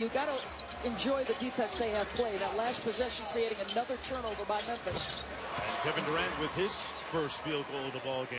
You got to enjoy the defense they have played. That last possession creating another turnover by Memphis. And Kevin Durant with his first field goal of the ball game.